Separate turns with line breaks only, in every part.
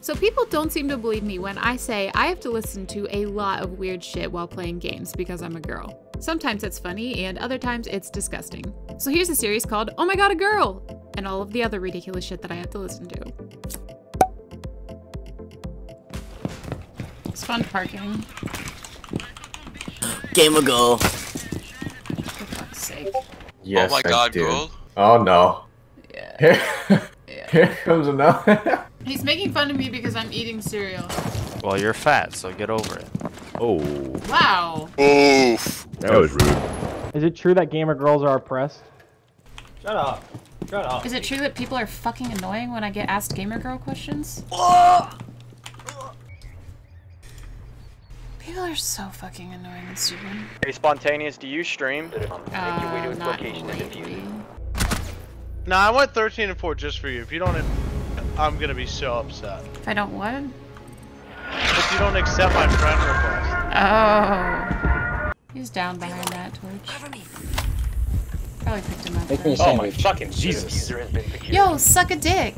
So people don't seem to believe me when I say I have to listen to a lot of weird shit while playing games because I'm a girl. Sometimes it's funny and other times it's disgusting. So here's a series called Oh My God, a Girl! And all of the other ridiculous shit that I have to listen to. It's fun parking.
Game ago.
For fuck's sake.
Yes,
oh my
I
god,
do.
girl.
Oh no.
Yeah.
Here,
Yeah.
here comes another.
He's making fun of me because I'm eating cereal.
Well, you're fat, so get over it.
Oh,
Wow.
Oof.
that was rude.
Is it true that gamer girls are oppressed?
Shut up. Shut up.
Is it true that people are fucking annoying when I get asked gamer girl questions? People are so fucking annoying and stupid.
Hey, Spawntaneous, do you stream?
Uh, not lately.
No, I went 13 and 4 just for you. If you don't, I'm gonna be so upset.
If I don't what?
If you don't accept my friend request.
Oh. He's down behind that torch. Cover me. Probably picked him up.
Make me a
though.
Oh my fucking Jesus.
Yo, suck a dick.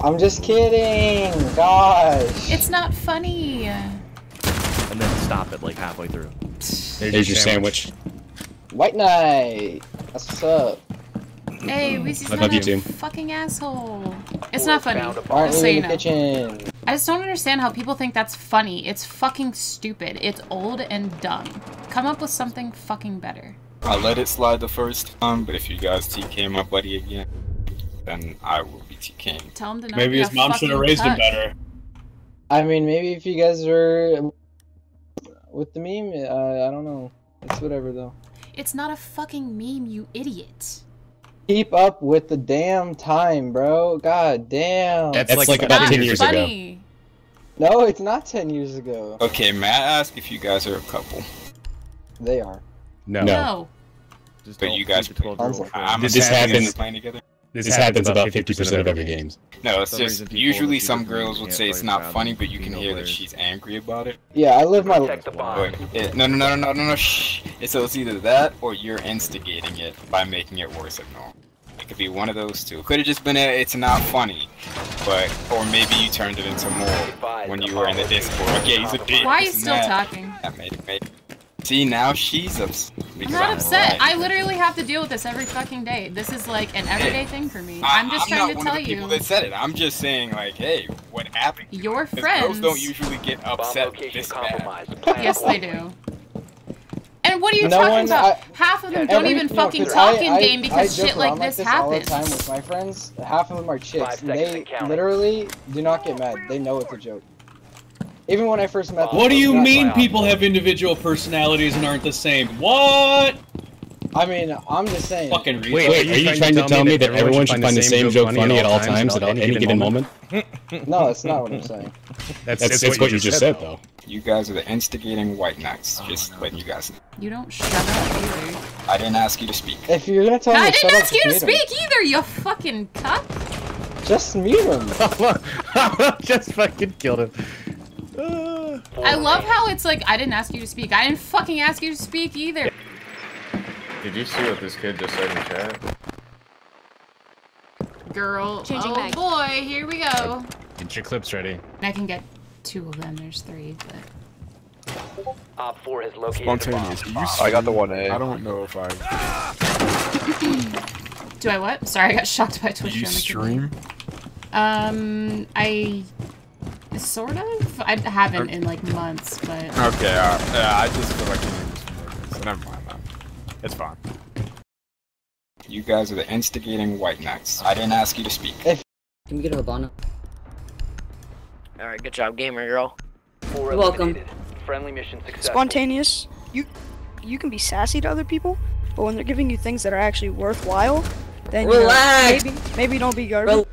I'm just kidding. Gosh.
It's not funny.
and then stop it like halfway through.
There's your sandwich.
White Knight. That's what's up.
Hey, we
see you,
a fucking asshole. It's not funny. Just so you know.
kitchen?
I just don't understand how people think that's funny. It's fucking stupid. It's old and dumb. Come up with something fucking better.
I let it slide the first time, but if you guys TK my buddy again, then I will be TKing.
Tell him to not
Maybe his mom should have
fucking
raised him better.
I mean, maybe if you guys were with the meme, uh, I don't know. It's whatever though.
It's not a fucking meme, you idiot.
Keep up with the damn time, bro. God damn.
That's That's like like about 10 years ago.
No, it's not 10 years ago.
Okay, may I ask if you guys are a couple?
They are.
No.
No.
Just
But you guys,
keep it 12 year old
I'm
This
assuming
happens-
playing together.
This happens about 50% of every games.
No, it's
some
just usually some girls would say it's not funny, but you can hear that she's angry about it.
Yeah, I live my
Protect the
But it, no, no, no, no, no, no, no, shh. So it's either that or you're instigating it by making it worse than normal. It could be one of those two. Could have just been a, it's not funny, but or maybe you turned it into more when you were in the Discord. Like, yeah, he's a dick.
Why are you still
that.
talking?
That made made. See now she's upset.
I'm
because
not upset.
right.
I literally have to deal with this every fucking day. This is like an everyday thing for me. I'm just
I'm
trying
not
to
one
tell
of the people
you.
that said it. I'm just saying like, hey, what happened?
Your friends.
Girls don't usually get upset this bad.
Yes, they do. And what are you
No
talking
one-
about?
I-
Half of them don't even
no,
fucking
'cause
talk
I-
in
I-
game because shit like
around
this
this all the time with my friends. Half of them are chicks.
Five
and they literally do not get mad. They know it's a joke. Even when I first met them.
What do you mean people have individual personalities and aren't the same? What?
I mean, I'm just saying.
Fucking retard.
Wait, are you trying to tell me that everyone should find the same joke funny at all times at any given moment?
No, that's not what I'm saying.
That's, that's what you just said, though.
You guys are the instigating white knights. Just letting you guys. know.
You don't shut up either.
I didn't ask you to speak.
If you're gonna tell me
I didn't ask you to
just mute 'em.
speak either, you fucking cuck.
Just mute him.
just fucking killed him.
I love how it's like I didn't ask you to speak. I didn't fucking ask you to speak either.
Did you see what this kid just said in chat?
Girl.
Changing
oh
mag.
boy, here we go.
Get your clips ready.
I can get two of them. There's three, but
Op 4 has located
Spawntaneous.
the
You
bomb.
I got the one A. I don't know if I.
do I what? Sorry, I got shocked by Twitch.
Do you
on the
stream?
Um, I sort of. I haven't in like months, but
Okay. Uh, yeah, I just feel like you need this more. So never mind, man. It's fine.
You guys are the instigating white knights. I didn't ask you to speak.
Hey, Can we get a Habana?
Alright, good job, gamer girl.
You're welcome.
Friendly mission successful.
Spawntaneous. You you can be sassy to other people, but when they're giving you things that are actually worthwhile, then you know,
Relax.
maybe maybe don't be garbage.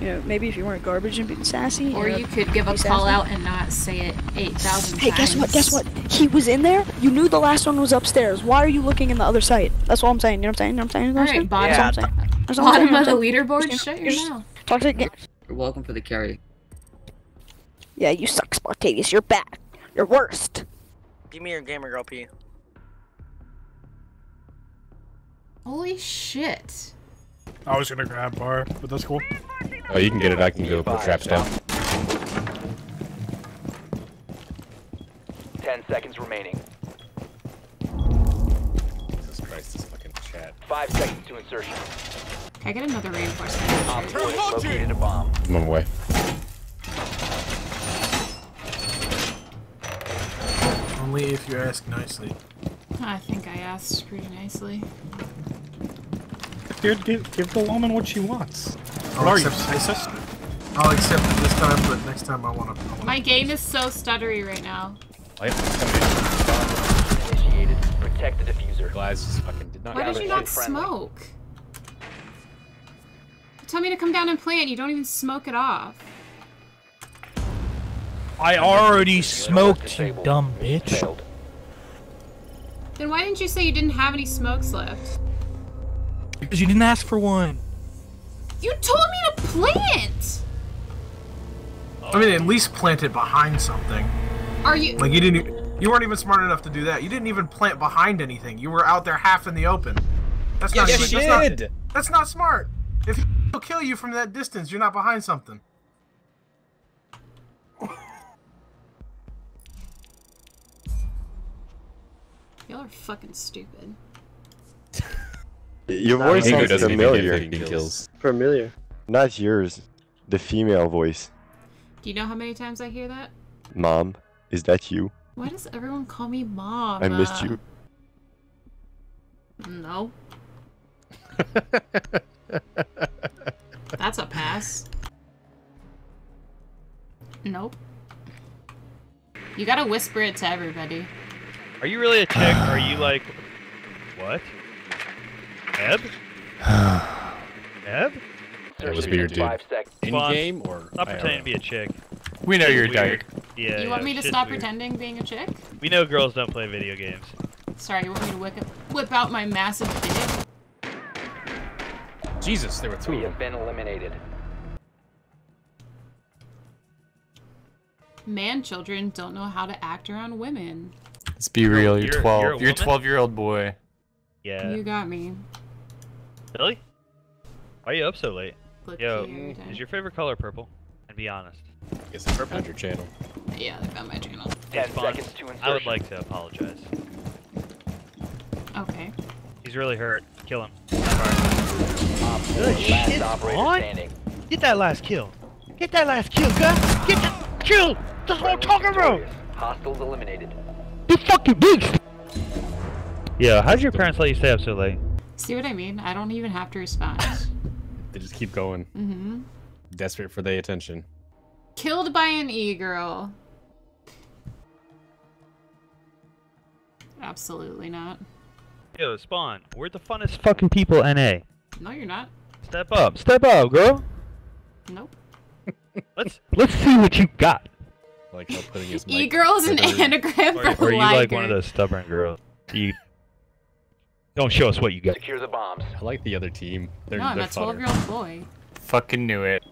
You know, maybe if you weren't garbage and being sassy.
or
know,
you could give a
be
call
sassy.
out and not say it eight thousand
Hey,
times.
guess what? Guess what? He was in there. You knew the last one was upstairs. Why are you looking in the other site? That's all I'm saying. You know what I'm saying? You know what I'm saying? You know what I'm
Alright, bottom,
That's all I'm saying. That's all I'm
bottom of the
You know what I'm
leaderboard. Shut
You're
your mouth.
Talk to the
You're welcome for the carry.
Yeah, you suck, Spawntaneous. You're bad. You're worst.
Give me your gamer girl P.
Holy shit.
I was gonna grab bar, but that's cool.
Oh, you can get it. I can go put traps down.
Ten seconds remaining.
Jesus Christ, this fucking chat.
Five seconds to insertion.
Can I get another reinforcement?
Op 4 has located a bomb.
I'm on my way.
Only if you ask nicely.
I think I asked pretty nicely.
Dude, give, give the woman what she wants.
I'll
What are you,
accept-
racist?
I'll accept it this time, but next time I want to.
My game is so stuttery right now.
Initiated. Protect the diffuser.
Glass just fucking did not
Why did you not smoke? You tell me to come down and play plant, you don't even smoke it off.
I already smoked, you dumb bitch.
Then why didn't you say you didn't have any smokes left?
Because you didn't ask for one.
You told me to plant!
I mean, at least plant it behind something.
Are you-
Like you didn't. You weren't even smart enough to do that. You didn't even plant behind anything. You were out there half in the open. That's not.
Yes,
even,
you
that's
did.
not. That's not smart. If he'll kill you from that distance, you're not behind something.
Y'all are fucking stupid.
Your voice
Mango
sounds
doesn't even get
familiar.
15 kills.
Familiar. Not yours. The female voice.
Do you know how many times I hear that?
Mom, is that you?
Why does everyone call me mom?
I missed you.
Uh, no. That's a pass. Nope. You gotta whisper it to everybody.
Are you really a chick? Are you like, what? Eb? Eb?
That was weird, dude.
Come on,
In-game or
Stop pretending to be a chick.
We know
It's
you're
weird.
dyke.
Yeah.
you want me to stop
weird.
pretending being a chick?
We know girls don't play video games.
Sorry, you want me to whip, whip out my massive dick?
Jesus, there were three.
We
of them.
have been eliminated.
Man children don't know how to act around women.
Let's be real. You're,
You're-
12.
you're a
You're, a 12 year old boy.
Yeah.
You got me.
Really? Why are you up so late?
Look
Yo,
here,
is your favorite color purple? And be honest.
Guess it's purple on your channel.
Yeah, they found my channel.
Ten
Response,
seconds to insertion.
I would like to apologize.
Okay.
He's really hurt. Kill him.
Op 4, last
on. Get that last kill. Get that last kill, guys. Get that kill. That's what I'm talking about.
Victorious. Hostiles eliminated.
You fucking beast. Yeah, how did your parents let you stay up so late?
See what I mean? I don't even have to respond.
They just keep going.
mm-hmm.
Desperate for the attention.
Killed by an e-girl. Absolutely not.
Yo, Spawn, we're the funnest fucking people, NA.
No, you're not.
Step up. Step up, girl.
Nope.
Let's let's see what you got.
Like how putting his mic
E-girl's an anagram
Or,
for
or you like one of those stubborn girls? You don't show us what you got.
Secure the bombs.
I like the other team. They're,
No, I'm
they're
a 12-year-old boy.
Fucking knew it.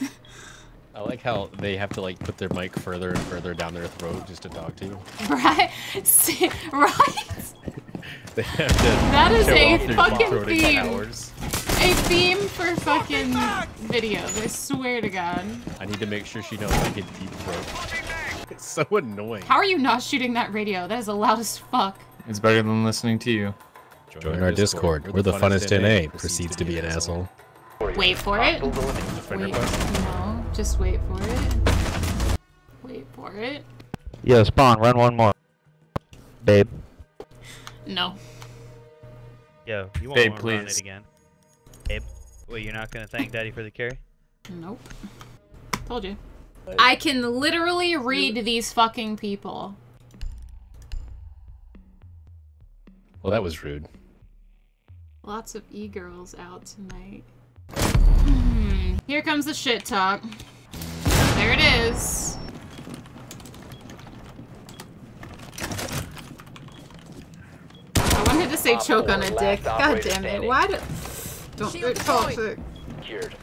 I like how they have to like put their mic further and further down their throat just to talk to you.
Right? See, right?
They have to
That is a fucking
deep-throated
theme.
powers.
A theme for fucking videos, I swear to God.
I need to make sure she knows I get deep throat. It's so annoying.
How are you not shooting that radio? That is the loudest fuck.
It's better than listening to you.
Join our Discord. We're the funnest NA. Proceeds to be an asshole.
Wait for it.
Hostiles eliminated.
Defender
Wait, no, just wait for it. Wait for it.
Yo, Spawn, run one more. Babe.
No.
Yo, you won't
Babe,
wanna run
please.
it again. Babe. Wait, you're not gonna thank Daddy for the carry?
Nope. Told you. I can literally read these fucking people.
Well, that was rude.
Lots of e-girls out tonight. Hmm. Here comes the shit talk. There it is. I wanted to say
Op
choke on a dick. God damn it. Why do... Don't
Shield
get toxic.
Secured.